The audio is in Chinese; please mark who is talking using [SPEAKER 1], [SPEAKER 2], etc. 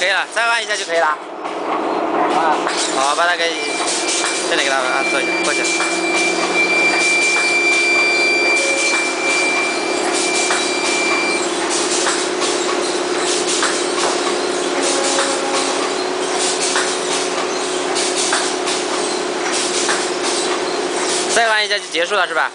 [SPEAKER 1] 可以了，再按一下就可以了。啊好，把它给这里给它按坐一下，过去。再按一下就结束了，是吧？